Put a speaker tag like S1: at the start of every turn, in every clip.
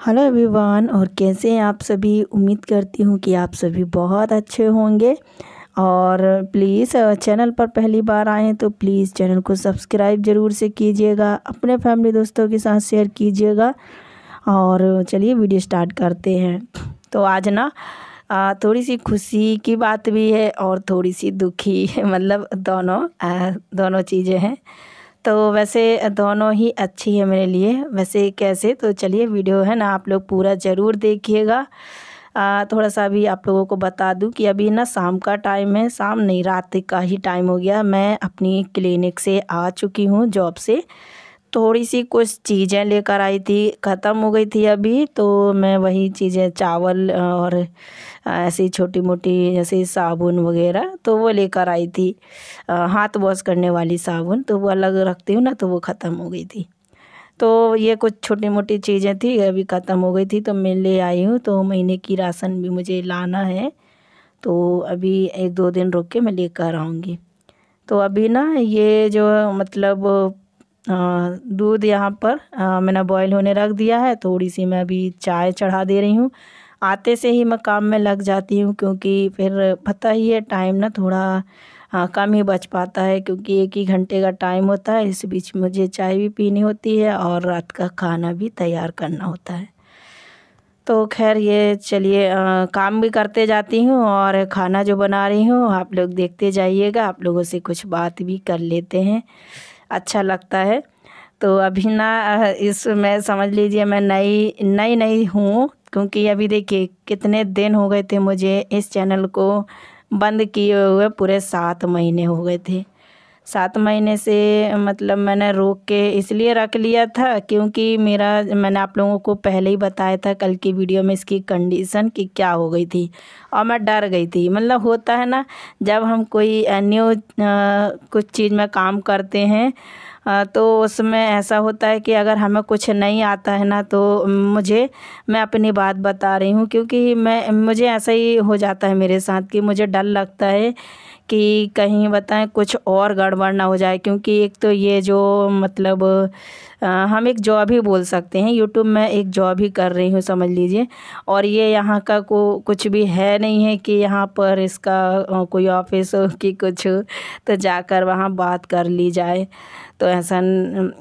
S1: Hello everyone और कैसे हैं आप सभी? उम्मीद करती हूँ कि आप सभी बहुत अच्छे होंगे। और प्लीज़ चैनल पर पहली बार आए तो प्लीज़ चैनल को सब्सक्राइब ज़रूर से कीजिएगा। अपने फैमिली दोस्तों के साथ शेयर कीजिएगा। और चलिए वीडियो स्टार्ट करते हैं। तो आज ना थोड़ी सी खुशी की बात भी है और थोड़ी सी दुखी मतलब दोनों दोनों चीज़ें हैं। तो वैसे दोनों ही अच्छी है मेरे लिए। वैसे कैसे? तो चलिए, वीडियो है ना, आप लोग पूरा ज़रूर देखिएगा। थोड़ा सा अभी आप लोगों को बता दूँ कि अभी ना शाम का टाइम है, शाम नहीं, रात का ही टाइम हो गया। मैं अपनी क्लिनिक से आ चुकी हूँ, जॉब से। थोड़ी सी कुछ चीज़ें लेकर आई थी, ख़त्म हो गई थी अभी तो मैं वही चीज़ें, चावल और ऐसी छोटी मोटी जैसे साबुन वगैरह तो वो लेकर आई थी। हाथ वॉश करने वाली साबुन तो वो अलग रखती हूँ ना तो वो ख़त्म हो गई थी। तो ये कुछ छोटी मोटी चीज़ें थी अभी ख़त्म हो गई थी तो मैं ले आई हूँ तो महीने की राशन भी मुझे लाना है। तो अभी एक दो दिन रुक के मैं लेकर आऊँगी। तो अभी ना, ये जो मतलब दूध यहाँ पर मैंने बॉईल होने रख दिया है, थोड़ी सी मैं अभी चाय चढ़ा दे रही हूँ। आते से ही मैं काम में लग जाती हूँ, क्योंकि फिर पता ही है टाइम ना थोड़ा हाँ कम ही बच पाता है, क्योंकि एक ही घंटे का टाइम होता है, इस बीच मुझे चाय भी पीनी होती है और रात का खाना भी तैयार करना होता है। तो खैर ये चलिए काम भी करते जाती हूँ और खाना जो बना रही हूँ, आप लोग देखते जाइएगा, आप लोगों से कुछ बात भी कर लेते हैं। अच्छा लगता है। तो अभी ना इस इसमें समझ लीजिए मैं नई नई नई हूँ, क्योंकि अभी देखिए कितने दिन हो गए थे मुझे इस चैनल को बंद किए हुए, पूरे सात महीने हो गए थे। सात महीने से मतलब मैंने रोक के इसलिए रख लिया था क्योंकि मेरा, मैंने आप लोगों को पहले ही बताया था कल की वीडियो में इसकी कंडीशन कि क्या हो गई थी। और मैं डर गई थी। मतलब होता है ना, जब हम कोई न्यू कुछ चीज़ में काम करते हैं तो उसमें ऐसा होता है कि अगर हमें कुछ नहीं आता है ना तो मुझे, मैं अपनी बात बता रही हूँ क्योंकि मैं, मुझे ऐसा ही हो जाता है मेरे साथ कि मुझे डर लगता है कि कहीं बताएँ कुछ और गड़बड़ ना हो जाए, क्योंकि एक तो ये जो मतलब हम एक जॉब ही बोल सकते हैं। यूट्यूब में एक जॉब ही कर रही हूँ, समझ लीजिए। और ये यहाँ का को, कुछ भी है नहीं है कि यहाँ पर इसका कोई ऑफ़िस हो कि कुछ तो जाकर वहाँ बात कर ली जाए। तो ऐसा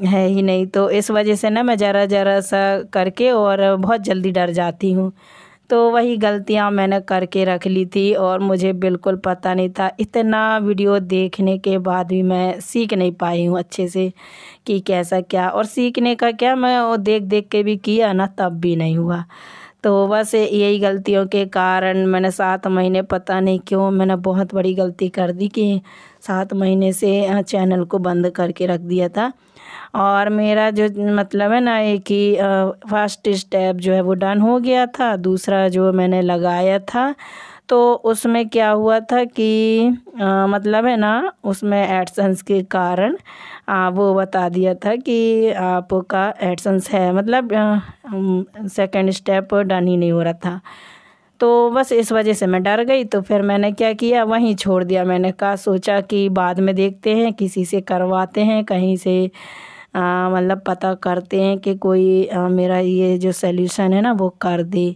S1: है ही नहीं। तो इस वजह से ना मैं ज़रा ज़रा सा करके और बहुत जल्दी डर जाती हूँ। तो वही गलतियाँ मैंने करके रख ली थी और मुझे बिल्कुल पता नहीं था। इतना वीडियो देखने के बाद भी मैं सीख नहीं पाई हूँ अच्छे से कि कैसा क्या। और सीखने का क्या, मैं वो देख देख के भी किया ना, तब भी नहीं हुआ। तो बस यही गलतियों के कारण मैंने सात महीने, पता नहीं क्यों मैंने बहुत बड़ी गलती कर दी कि सात महीने से चैनल को बंद करके रख दिया था। और मेरा जो मतलब है ना एक ही फ़र्स्ट स्टेप जो है वो डन हो गया था। दूसरा जो मैंने लगाया था तो उसमें क्या हुआ था कि आ, मतलब है ना उसमें एडसन्स के कारण आ, वो बता दिया था कि आपका एडसन्स है। मतलब सेकंड स्टेप डन ही नहीं हो रहा था। तो बस इस वजह से मैं डर गई तो फिर मैंने क्या किया वहीं छोड़ दिया। मैंने कहा सोचा कि बाद में देखते हैं किसी से करवाते हैं कहीं से मतलब पता करते हैं कि कोई आ, मेरा ये जो सल्यूशन है ना वो कर दे।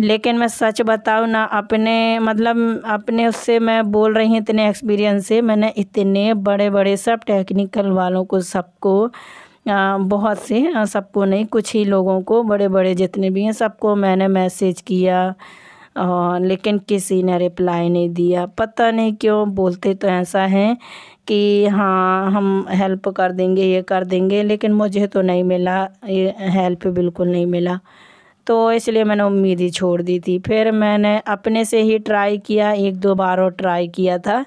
S1: लेकिन मैं सच बताऊँ ना अपने मतलब अपने उससे मैं बोल रही हूँ इतने एक्सपीरियंस से मैंने इतने बड़े बड़े सब टेक्निकल वालों को सबको बहुत से सबको नहीं कुछ ही लोगों को बड़े बड़े जितने भी हैं सबको मैंने मैसेज किया लेकिन किसी ने रिप्लाई नहीं दिया। पता नहीं क्यों बोलते तो ऐसा है कि हाँ हम हेल्प कर देंगे, ये कर देंगे, लेकिन मुझे तो नहीं मिला, ये हेल्प बिल्कुल नहीं मिला। तो इसलिए मैंने उम्मीद ही छोड़ दी थी। फिर मैंने अपने से ही ट्राई किया, एक दो बार और ट्राई किया था,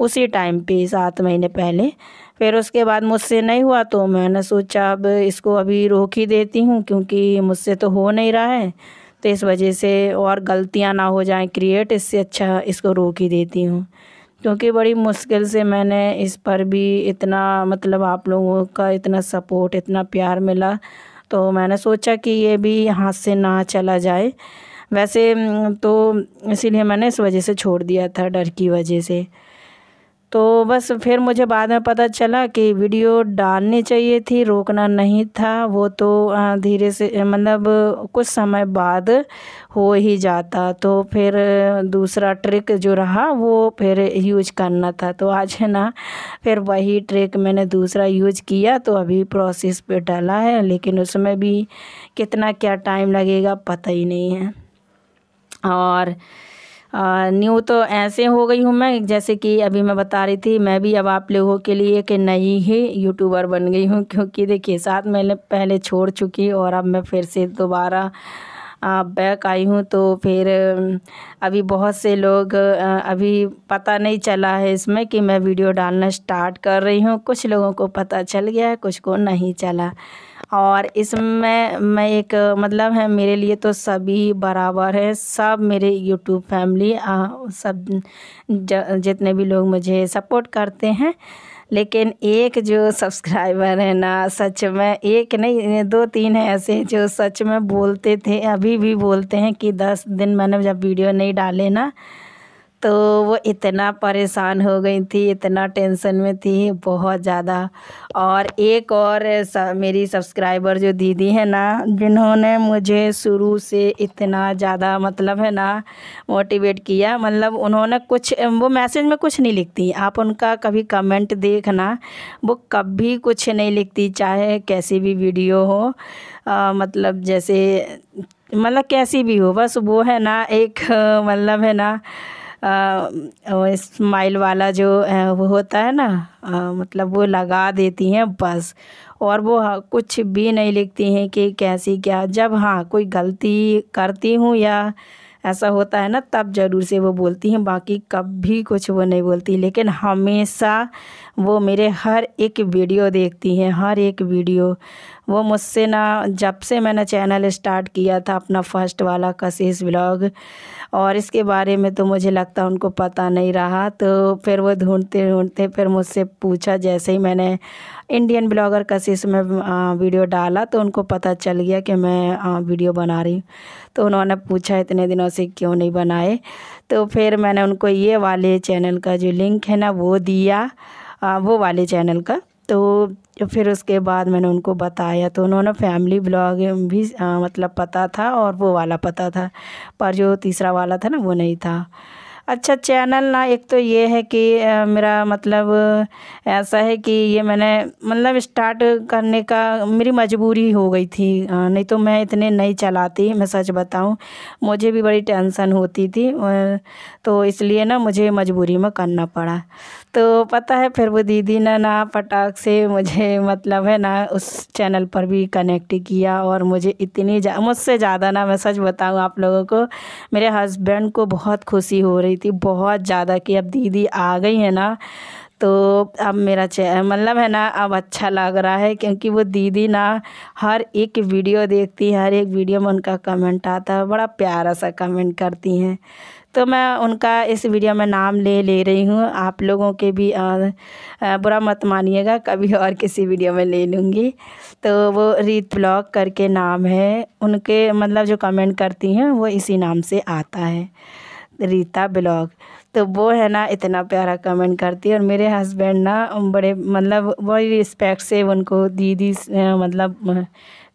S1: उसी टाइम पे, सात महीने पहले। फिर उसके बाद मुझसे नहीं हुआ तो मैंने सोचा, अब इसको अभी रोक ही देती हूँ, क्योंकि मुझसे तो हो नहीं रहा है। तो इस वजह से और गलतियाँ ना हो जाएँ क्रिएट इससे अच्छा इसको रोक ही देती हूँ। क्योंकि बड़ी मुश्किल से मैंने इस पर भी इतना मतलब आप लोगों का इतना सपोर्ट इतना प्यार मिला। तो मैंने सोचा कि ये भी हाथ से ना चला जाए। वैसे तो इसीलिए मैंने इस वजह से छोड़ दिया था, डर की वजह से। तो बस फिर मुझे बाद में पता चला कि वीडियो डालनी चाहिए थी, रोकना नहीं था। वो तो धीरे से मतलब कुछ समय बाद हो ही जाता। तो फिर दूसरा ट्रिक जो रहा, वो फिर यूज़ करना था। तो आज है ना, फिर वही ट्रिक मैंने दूसरा यूज़ किया तो अभी प्रोसेस पे डाला है। लेकिन उसमें भी कितना क्या टाइम लगेगा, पता ही नहीं है। और न्यू तो ऐसे हो गई हूँ मैं, जैसे कि अभी मैं बता रही थी, मैं भी अब आप लोगों के लिए कि नई ही यूट्यूबर बन गई हूँ, क्योंकि देखिए, साथ मैंने पहले छोड़ चुकी और अब मैं फिर से दोबारा बैक आई हूँ तो फिर, अभी बहुत से लोग अभी पता नहीं चला है इसमें कि मैं वीडियो डालना स्टार्ट कर रही हूँ। कुछ लोगों को पता चल गया है, कुछ को नहीं चला। और इसमें मैं एक मतलब है, मेरे लिए तो सभी बराबर है, सब मेरे यूट्यूब फैमिली सब जितने भी लोग मुझे सपोर्ट करते हैं, लेकिन एक जो सब्सक्राइबर है ना, सच में, एक नहीं, दो तीन है ऐसे जो सच में बोलते थे, अभी भी बोलते हैं कि दस दिन मैंने जब वीडियो नहीं डाले ना तो वो इतना परेशान हो गई थी इतना टेंशन में थी बहुत ज़्यादा। और एक और मेरी सब्सक्राइबर जो दीदी है ना जिन्होंने मुझे शुरू से इतना ज़्यादा मतलब है ना मोटिवेट किया मतलब उन्होंने कुछ वो मैसेज में कुछ नहीं लिखती। आप उनका कभी कमेंट देखना वो कभी कुछ नहीं लिखती चाहे कैसी भी वीडियो हो आ, मतलब जैसे मतलब कैसी भी हो बस वो है ना एक मतलब है ना स्माइल वाला जो वो होता है ना मतलब वो लगा देती हैं बस। और वो कुछ भी नहीं लिखती हैं कि कैसी क्या। जब हाँ कोई गलती करती हूँ या ऐसा होता है ना, तब ज़रूर से वो बोलती हैं। बाकी कभी कुछ वो नहीं बोलती। लेकिन हमेशा वो मेरे हर एक वीडियो देखती हैं, हर एक वीडियो। वो मुझसे ना, जब से मैंने चैनल स्टार्ट किया था अपना फ़र्स्ट वाला कशिश ब्लॉग और इसके बारे में तो मुझे लगता उनको पता नहीं रहा। तो फिर वो ढूंढते ढूंढते फिर मुझसे पूछा, जैसे ही मैंने इंडियन ब्लॉगर कशिश में वीडियो डाला तो उनको पता चल गया कि मैं वीडियो बना रही हूँ। तो उन्होंने पूछा, इतने दिनों से क्यों नहीं बनाए? तो फिर मैंने उनको ये वाले चैनल का जो लिंक है ना, वो दिया। वो वाले चैनल का। तो फिर उसके बाद मैंने उनको बताया तो उन्होंने फैमिली ब्लॉग भी आ, मतलब पता था और वो वाला पता था पर जो तीसरा वाला था ना वो नहीं था। अच्छा चैनल ना एक तो ये है कि मेरा मतलब ऐसा है कि ये मैंने मतलब स्टार्ट करने का मेरी मजबूरी हो गई थी नहीं तो मैं इतने नहीं चलाती मैं सच बताऊँ मुझे भी बड़ी टेंशन होती थी तो इसलिए ना मुझे मजबूरी में करना पड़ा। तो पता है फिर वो दीदी ने ना पटाख से मुझे मतलब है ना उस चैनल पर भी कनेक्ट किया और मुझे इतनी जा, मुझसे ज़्यादा ना मैं सच बताऊँ आप लोगों को। मेरे हस्बैंड को बहुत खुशी हो रही थी बहुत ज़्यादा कि अब दीदी आ गई है ना तो अब मेरा मतलब है ना अब अच्छा लग रहा है क्योंकि वो दीदी ना हर एक वीडियो देखती है हर एक वीडियो में उनका कमेंट आता है बड़ा प्यारा सा कमेंट करती हैं। तो मैं उनका इस वीडियो में नाम ले ले रही हूँ। आप लोगों के भी आ, आ, बुरा मत मानिएगा कभी और किसी वीडियो में ले लूँगी। तो वो रीत ब्लॉग करके नाम है। उनके मतलब जो कमेंट करती हैं वो इसी नाम से आता है। रीता ब्लॉग। तो वो है ना इतना प्यारा कमेंट करती है और मेरे हस्बैंड ना बड़े मतलब बड़ी रिस्पेक्ट से उनको दीदी मतलब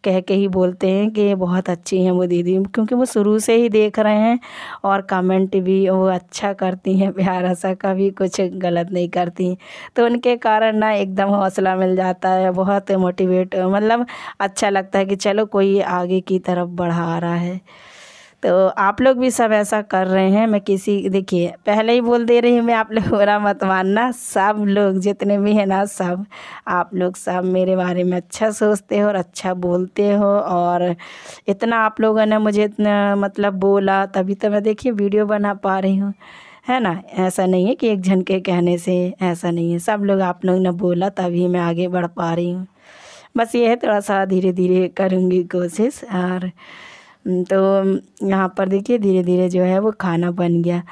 S1: कह के ही बोलते हैं कि बहुत अच्छी हैं वो दीदी। क्योंकि वो शुरू से ही देख रहे हैं और कमेंट भी वो अच्छा करती हैं, प्यारा सा, कभी कुछ गलत नहीं करती। तो उनके कारण ना एकदम हौसला मिल जाता है, बहुत मोटिवेट मतलब अच्छा लगता है कि चलो कोई आगे की तरफ़ बढ़ा रहा है। तो आप लोग भी सब ऐसा कर रहे हैं। मैं किसी, देखिए, पहले ही बोल दे रही हूँ, मैं आप लोग बुरा मत मानना। सब लोग जितने भी हैं ना, सब, आप लोग सब मेरे बारे में अच्छा सोचते हो और अच्छा बोलते हो और इतना आप लोगों ने मुझे इतना मतलब बोला, तभी तो मैं, देखिए, वीडियो बना पा रही हूँ। है ना? ऐसा नहीं है कि एक जन के कहने से ऐसा नहीं है। सब लोग आप लोग ने बोला, तभी मैं आगे बढ़ पा रही हूँ। बस ये है, थोड़ा सा धीरे धीरे करूँगी कोशिश और तो यहाँ पर देखिए धीरे धीरे जो है वो खाना बन गया।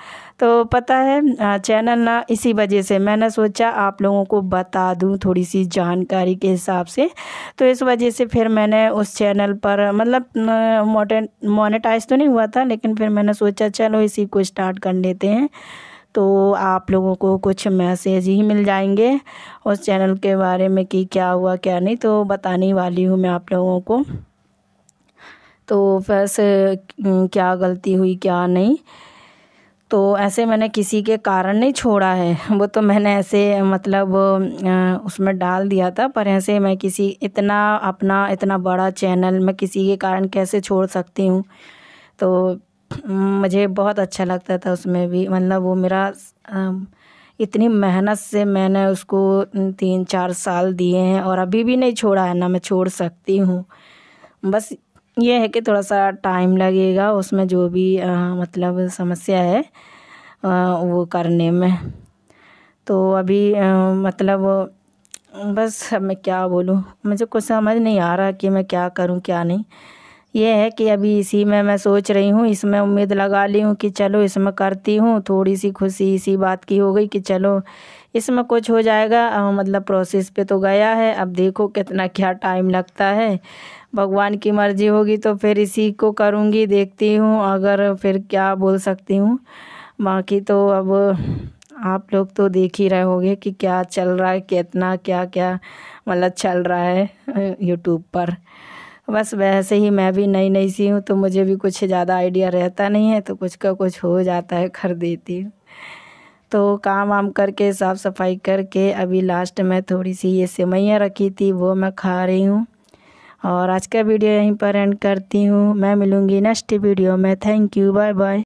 S1: तो पता है चैनल ना इसी वजह से मैंने सोचा आप लोगों को बता दूँ थोड़ी सी जानकारी के हिसाब से। तो इस वजह से फिर मैंने उस चैनल पर मतलब मोनेटाइज तो नहीं हुआ था, लेकिन फिर मैंने सोचा चलो इसी को स्टार्ट कर लेते हैं। तो आप लोगों को कुछ मैसेज ही मिल जाएँगे उस चैनल के बारे में कि क्या हुआ, क्या नहीं तो बताने वाली हूँ मैं आप लोगों को। तो वैसे क्या गलती हुई, क्या नहीं। तो ऐसे मैंने किसी के कारण नहीं छोड़ा है। वो तो मैंने ऐसे मतलब उसमें डाल दिया था, पर ऐसे मैं किसी, इतना अपना, इतना बड़ा चैनल मैं किसी के कारण कैसे छोड़ सकती हूँ? तो मुझे बहुत अच्छा लगता था उसमें भी। मतलब वो मेरा इतनी मेहनत से मैंने उसको तीन चार साल दिए हैं, और अभी भी नहीं छोड़ा है, ना मैं छोड़ सकती हूँ। बस ये है कि थोड़ा सा टाइम लगेगा उसमें जो भी आ, मतलब समस्या है आ, वो करने में। तो अभी आ, मतलब बस मैं क्या बोलूँ मुझे कुछ समझ नहीं आ रहा कि मैं क्या करूँ क्या नहीं। ये है कि अभी इसी में मैं सोच रही हूँ, इसमें उम्मीद लगा ली हूँ कि चलो इसमें करती हूँ। थोड़ी सी खुशी इसी बात की हो गई कि चलो इसमें कुछ हो जाएगा। मतलब प्रोसेस पे तो गया है। अब देखो कितना क्या टाइम लगता है। भगवान की मर्ज़ी होगी तो फिर इसी को करूँगी, देखती हूँ अगर फिर क्या बोल सकती हूँ। बाकी तो अब आप लोग तो देख ही रहे होंगे कि क्या चल रहा है, कितना क्या क्या मतलब चल रहा है यूट्यूब पर। बस वैसे ही मैं भी नई नई सी हूँ तो मुझे भी कुछ ज़्यादा आइडिया रहता नहीं है तो कुछ का कुछ हो जाता है, कर देती हूँ। तो काम वाम करके, साफ़ सफ़ाई करके, अभी लास्ट में थोड़ी सी ये सेवैयाँ रखी थी, वो मैं खा रही हूँ। और आज का वीडियो यहीं पर एंड करती हूँ। मैं मिलूँगी नेक्स्ट वीडियो में। Thank you bye bye